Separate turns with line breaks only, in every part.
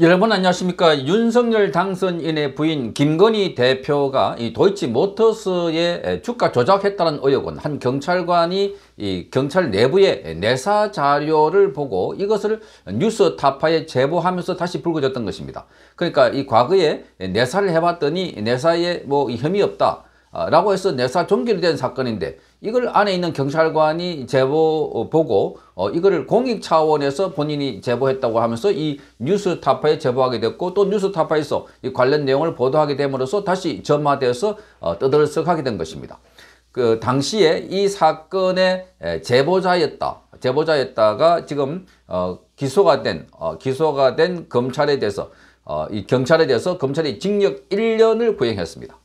여러분 안녕하십니까 윤석열 당선인의 부인 김건희 대표가 이 도이치 모터스의 주가 조작했다는 의혹은 한 경찰관이 이 경찰 내부의 내사 자료를 보고 이것을 뉴스 타파에 제보하면서 다시 불거졌던 것입니다. 그러니까 이 과거에 내사를 해봤더니 내사에 뭐 혐의 없다. 라고 해서 내사 종결이 된 사건인데 이걸 안에 있는 경찰관이 제보 보고 어, 이거를 공익 차원에서 본인이 제보했다고 하면서 이 뉴스 타파에 제보하게 됐고 또 뉴스 타파에서 이 관련 내용을 보도하게 됨으로써 다시 점화되어서 어, 떠들썩하게 된 것입니다. 그 당시에 이 사건의 제보자였다. 제보자였다가 지금 어, 기소가 된 어, 기소가 된 검찰에 대해서 어, 이 경찰에 대해서 검찰이 징역 1년을 구형했습니다.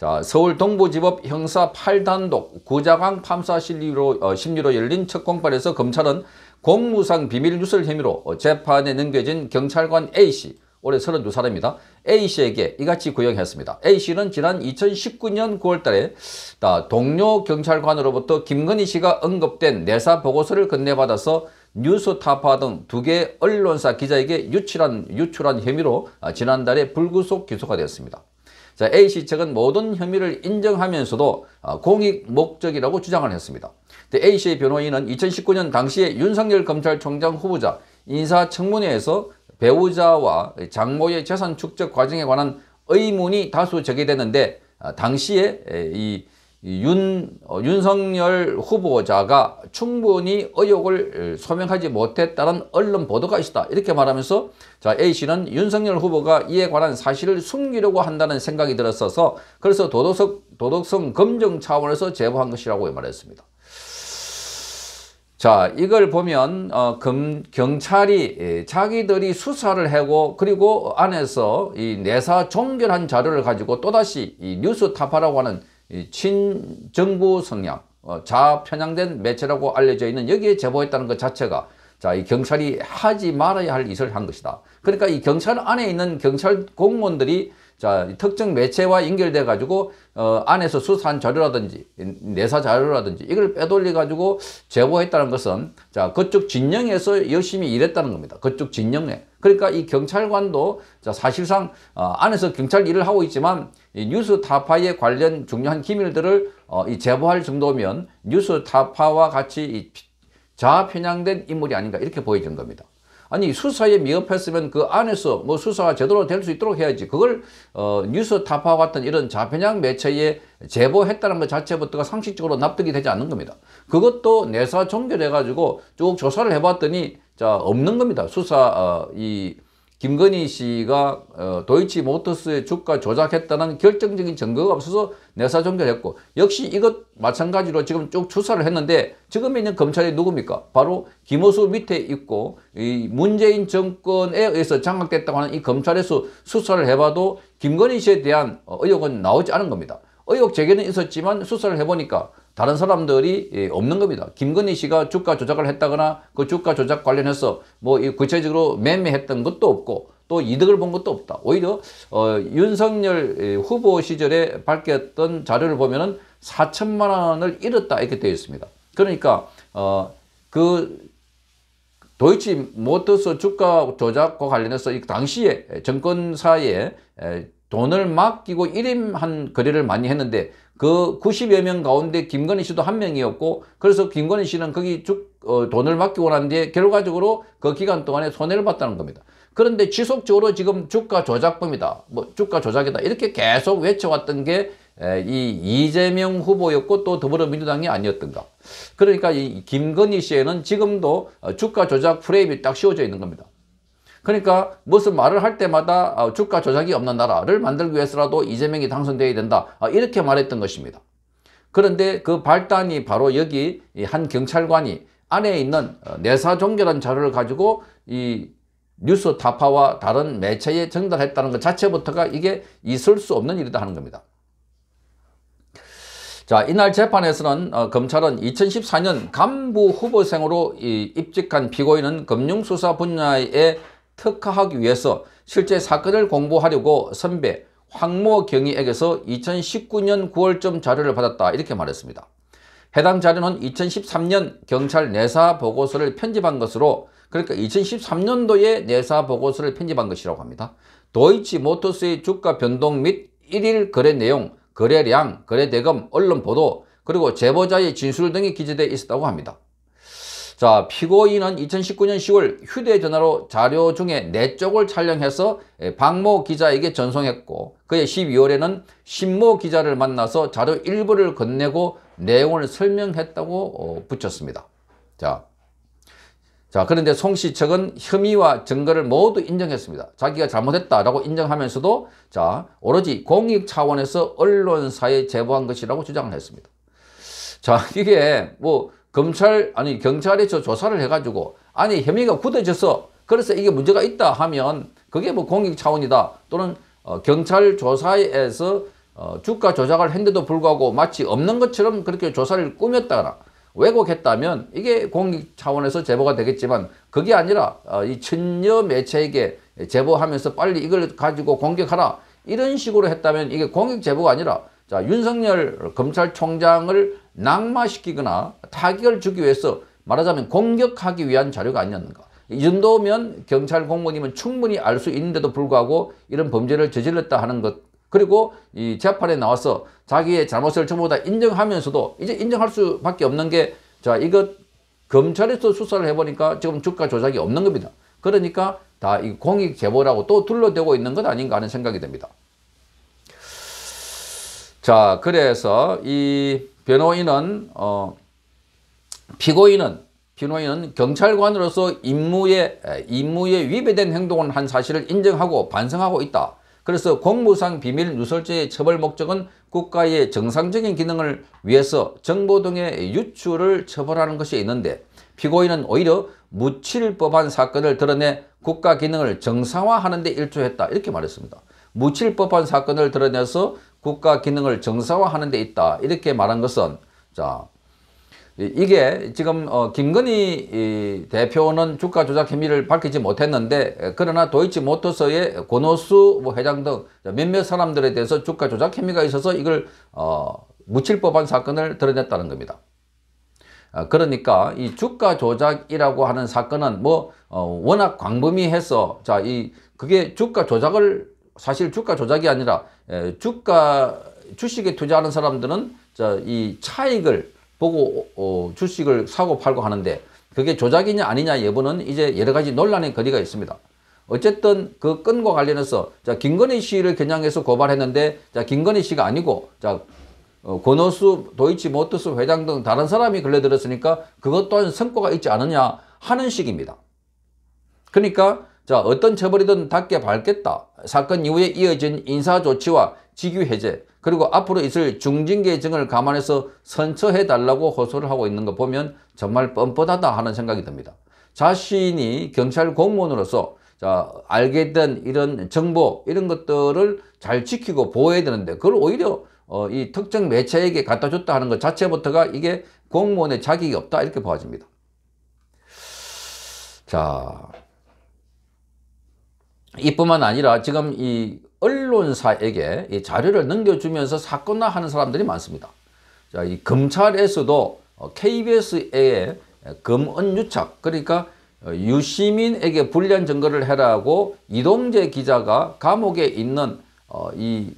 자, 서울 동부지법 형사 8단독 구자강 판사 심리로, 어, 심리로 열린 첫 공판에서 검찰은 공무상 비밀 누설 혐의로 재판에 넘겨진 경찰관 A씨, 올해 32살입니다. A씨에게 이같이 구형했습니다. A씨는 지난 2019년 9월달에 동료 경찰관으로부터 김건희 씨가 언급된 내사 보고서를 건네받아서 뉴스타파 등 두개 언론사 기자에게 유출한, 유출한 혐의로 아, 지난달에 불구속 기소가 되었습니다. 자, A씨 측은 모든 혐의를 인정하면서도 어, 공익 목적이라고 주장을 했습니다. A씨의 변호인은 2019년 당시에 윤석열 검찰총장 후보자 인사청문회에서 배우자와 장모의 재산 축적 과정에 관한 의문이 다수 제기됐는데 어, 당시에 이 윤, 어, 윤석열 후보자가 충분히 의혹을 소명하지 못했다는 언론 보도가 있다. 이렇게 말하면서 자, A씨는 윤석열 후보가 이에 관한 사실을 숨기려고 한다는 생각이 들었어서 그래서 도덕성, 도덕성 검증 차원에서 제보한 것이라고 말했습니다. 자, 이걸 보면 어, 검, 경찰이 예, 자기들이 수사를 하고 그리고 안에서 이 내사 종결한 자료를 가지고 또다시 이 뉴스 타파라고 하는 친정부 성향, 어, 자편향된 매체라고 알려져 있는 여기에 제보했다는 것 자체가 자, 이 경찰이 하지 말아야 할 짓을 한 것이다. 그러니까 이 경찰 안에 있는 경찰 공무원들이 자, 특정 매체와 연결돼 가지고 어, 안에서 수사한 자료라든지 내사 자료라든지 이걸 빼돌려 가지고 제보했다는 것은 자, 그쪽 진영에서 열심히 일했다는 겁니다. 그쪽 진영에. 그러니까 이 경찰관도 자, 사실상 어, 안에서 경찰 일을 하고 있지만 이 뉴스 타파에 관련 중요한 기밀들을 어, 이 제보할 정도면 뉴스 타파와 같이 이 자편향된 인물이 아닌가 이렇게 보여진 겁니다. 아니 수사에 미흡했으면 그 안에서 뭐 수사가 제대로 될 수 있도록 해야지 그걸 어, 뉴스 타파 같은 이런 자편향 매체에 제보했다는 것 자체부터가 상식적으로 납득이 되지 않는 겁니다. 그것도 내사 종결해 가지고 쭉 조사를 해봤더니 자 없는 겁니다. 수사 어, 이 김건희 씨가 어, 도이치 모터스의 주가 조작했다는 결정적인 증거가 없어서 내사 종결했고 역시 이것 마찬가지로 지금 쭉 수사를 했는데 지금 있는 검찰이 누굽니까? 바로 김호수 밑에 있고 이 문재인 정권에 의해서 장악됐다고 하는 이 검찰에서 수사를 해봐도 김건희 씨에 대한 의혹은 나오지 않은 겁니다. 의혹 제기는 있었지만 수사를 해보니까 다른 사람들이 예, 없는 겁니다. 김건희 씨가 주가 조작을 했다거나 그 주가 조작 관련해서 뭐 구체적으로 매매했던 것도 없고 또 이득을 본 것도 없다. 오히려 어, 윤석열 예, 후보 시절에 밝혔던 자료를 보면 은 4천만 원을 잃었다 이렇게 되어 있습니다. 그러니까 어, 그 도이치 모터스 주가 조작과 관련해서 이 당시에 정권사에 돈을 맡기고 일임한 거래를 많이 했는데 그 90여 명 가운데 김건희 씨도 한 명이었고 그래서 김건희 씨는 거기 쭉 어, 돈을 맡기고 난 뒤에 결과적으로 그 기간 동안에 손해를 봤다는 겁니다. 그런데 지속적으로 지금 주가 조작범이다. 뭐 주가 조작이다. 이렇게 계속 외쳐왔던 게 이 이재명 후보였고 또 더불어민주당이 아니었던가. 그러니까 이 김건희 씨에는 지금도 주가 조작 프레임이 딱 씌워져 있는 겁니다. 그러니까 무슨 말을 할 때마다 어, 주가 조작이 없는 나라를 만들기 위해서라도 이재명이 당선되어야 된다. 어, 이렇게 말했던 것입니다. 그런데 그 발단이 바로 여기 한 경찰관이 안에 있는 어, 내사 종결한 자료를 가지고 이 뉴스 타파와 다른 매체에 전달했다는 것 자체부터가 이게 있을 수 없는 일이다 하는 겁니다. 자, 이날 재판에서는 어, 검찰은 2014년 간부 후보생으로 이, 입직한 피고인은 금융수사 분야에 특화하기 위해서 실제 사건을 공부하려고 선배 황모 경위에게서 2019년 9월쯤 자료를 받았다 이렇게 말했습니다. 해당 자료는 2013년 경찰 내사 보고서를 편집한 것으로 그러니까 2013년도에 내사 보고서를 편집한 것이라고 합니다. 도이치 모터스의 주가 변동 및 일일 거래 내용, 거래량, 거래대금, 언론 보도, 그리고 제보자의 진술 등이 기재되어 있었다고 합니다. 자, 피고인은 2019년 10월 휴대전화로 자료 중에 4쪽을 촬영해서 박모 기자에게 전송했고 그해 12월에는 신모 기자를 만나서 자료 일부를 건네고 내용을 설명했다고 어, 붙였습니다. 자, 자, 그런데 송 씨 측은 혐의와 증거를 모두 인정했습니다. 자기가 잘못했다라고 인정하면서도 자, 오로지 공익 차원에서 언론사에 제보한 것이라고 주장을 했습니다. 자, 이게 뭐 검찰 아니 경찰이 저 조사를 해가지고 아니 혐의가 굳어져서 그래서 이게 문제가 있다 하면 그게 뭐 공익 차원이다. 또는 어, 경찰 조사에서 어, 주가 조작을 했는데도 불구하고 마치 없는 것처럼 그렇게 조사를 꾸몄다거나 왜곡했다면 이게 공익 차원에서 제보가 되겠지만 그게 아니라 어, 이 천여 매체에게 제보하면서 빨리 이걸 가지고 공격하라 이런 식으로 했다면 이게 공익 제보가 아니라 자 윤석열 검찰총장을 낙마시키거나 타격을 주기 위해서 말하자면 공격하기 위한 자료가 아니었는가. 이 정도면 경찰 공무원이면 충분히 알 수 있는데도 불구하고 이런 범죄를 저질렀다 하는 것 그리고 이 재판에 나와서 자기의 잘못을 전부 다 인정하면서도 이제 인정할 수밖에 없는 게 자 이것 검찰에서 수사를 해보니까 지금 주가 조작이 없는 겁니다. 그러니까 다 이 공익 제보라고 또 둘러대고 있는 것 아닌가 하는 생각이 듭니다. 자 그래서 이 변호인은 어, 피고인은 피고인은 경찰관으로서 임무에 임무에 위배된 행동을 한 사실을 인정하고 반성하고 있다. 그래서 공무상 비밀 누설죄의 처벌 목적은 국가의 정상적인 기능을 위해서 정보 등의 유출을 처벌하는 것이 있는데 피고인은 오히려 묻힐 법한 사건을 드러내 국가 기능을 정상화하는 데 일조했다. 이렇게 말했습니다. 묻힐 법한 사건을 드러내서 국가 기능을 정상화하는 데 있다. 이렇게 말한 것은 자 이게 지금 어 김건희 대표는 주가 조작 혐의를 밝히지 못했는데 그러나 도이치 모터스의 권오수 뭐 회장 등 몇몇 사람들에 대해서 주가 조작 혐의가 있어서 이걸 어 묻힐 법한 사건을 드러냈다는 겁니다. 아, 그러니까 이 주가 조작이라고 하는 사건은 뭐 어, 워낙 광범위해서 자 이 그게 주가 조작을 사실 주가 조작이 아니라 주가 주식에 투자하는 사람들은 이 차익을 보고 어, 주식을 사고 팔고 하는데 그게 조작이냐 아니냐 여부는 이제 여러 가지 논란의 거리가 있습니다. 어쨌든 그 건과 관련해서 자 김건희 씨를 겨냥해서 고발했는데 자 김건희 씨가 아니고 자 어, 권오수 도이치 모터스 회장 등 다른 사람이 걸려들었으니까 그것 또한 성과가 있지 않느냐 하는 식입니다. 그러니까 자, 어떤 처벌이든 닿게 밟겠다. 사건 이후에 이어진 인사조치와 직위 해제, 그리고 앞으로 있을 중징계정을 감안해서 선처해달라고 호소를 하고 있는 거 보면 정말 뻔뻔하다 하는 생각이 듭니다. 자신이 경찰 공무원으로서 자, 알게 된 이런 정보, 이런 것들을 잘 지키고 보호해야 되는데, 그걸 오히려 어, 이 특정 매체에게 갖다 줬다 하는 것 자체부터가 이게 공무원의 자격이 없다, 이렇게 보아집니다. 자, 이뿐만 아니라 지금 이 언론사에게 이 자료를 넘겨주면서 사건화 하는 사람들이 많습니다. 자, 이 검찰에서도 KBS에 검언유착 그러니까 유시민에게 불리한 증거를 해라고 이동재 기자가 감옥에 있는 어, 이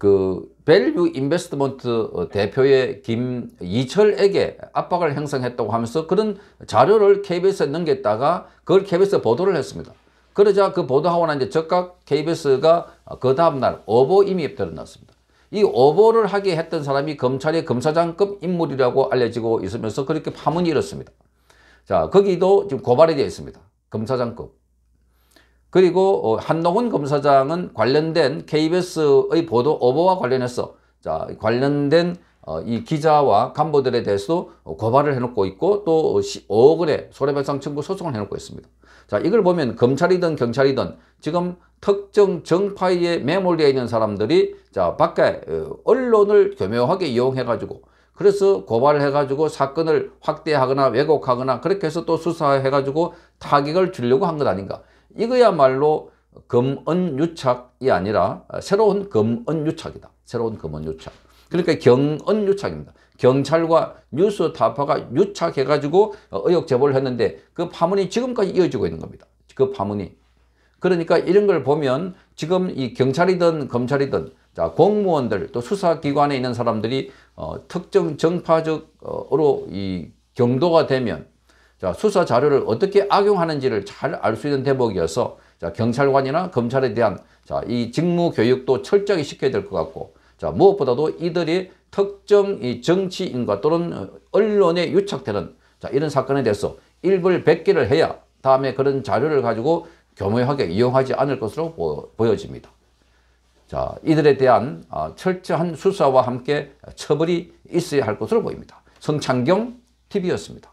그 밸류 인베스트먼트 대표의 김이철에게 압박을 형성했다고 하면서 그런 자료를 KBS에 넘겼다가 그걸 KBS에 보도를 했습니다. 그러자 그 보도하고 난 이제 즉각 KBS가 그 다음날 오보 임입 드러났습니다. 이 오보를 하게 했던 사람이 검찰의 검사장급 인물이라고 알려지고 있으면서 그렇게 파문이 일었습니다. 자, 거기도 지금 고발이 되어 있습니다. 검사장급. 그리고 어, 한동훈 검사장은 관련된 KBS의 보도 오보와 관련해서 자, 관련된 어, 이 기자와 간부들에 대해서도 고발을 해놓고 있고 또 5억 원의 손해배상 청구 소송을 해놓고 있습니다. 자, 이걸 보면 검찰이든 경찰이든 지금 특정 정파에 매몰되어 있는 사람들이 자, 밖에 어, 언론을 교묘하게 이용해가지고 그래서 고발을 해가지고 사건을 확대하거나 왜곡하거나 그렇게 해서 또 수사해가지고 타격을 주려고 한 것 아닌가. 이거야말로 검언유착이 아니라 새로운 검언유착이다. 새로운 검언유착. 그러니까 경언 유착입니다. 경찰과 뉴스 타파가 유착해가지고 어, 의혹 제보를 했는데 그 파문이 지금까지 이어지고 있는 겁니다. 그 파문이. 그러니까 이런 걸 보면 지금 이 경찰이든 검찰이든 자 공무원들 또 수사기관에 있는 사람들이 어, 특정 정파적으로 이 경도가 되면 자 수사 자료를 어떻게 악용하는지를 잘 알 수 있는 대목이어서 자 경찰관이나 검찰에 대한 자이 직무 교육도 철저히 시켜야 될 것 같고 자 무엇보다도 이들이 특정 이 정치인과 또는 언론에 유착되는 자 이런 사건에 대해서 일벌백계를 해야 다음에 그런 자료를 가지고 교묘하게 이용하지 않을 것으로 보, 보여집니다. 자, 이들에 대한 어, 철저한 수사와 함께 처벌이 있어야 할 것으로 보입니다. 성창경 TV였습니다.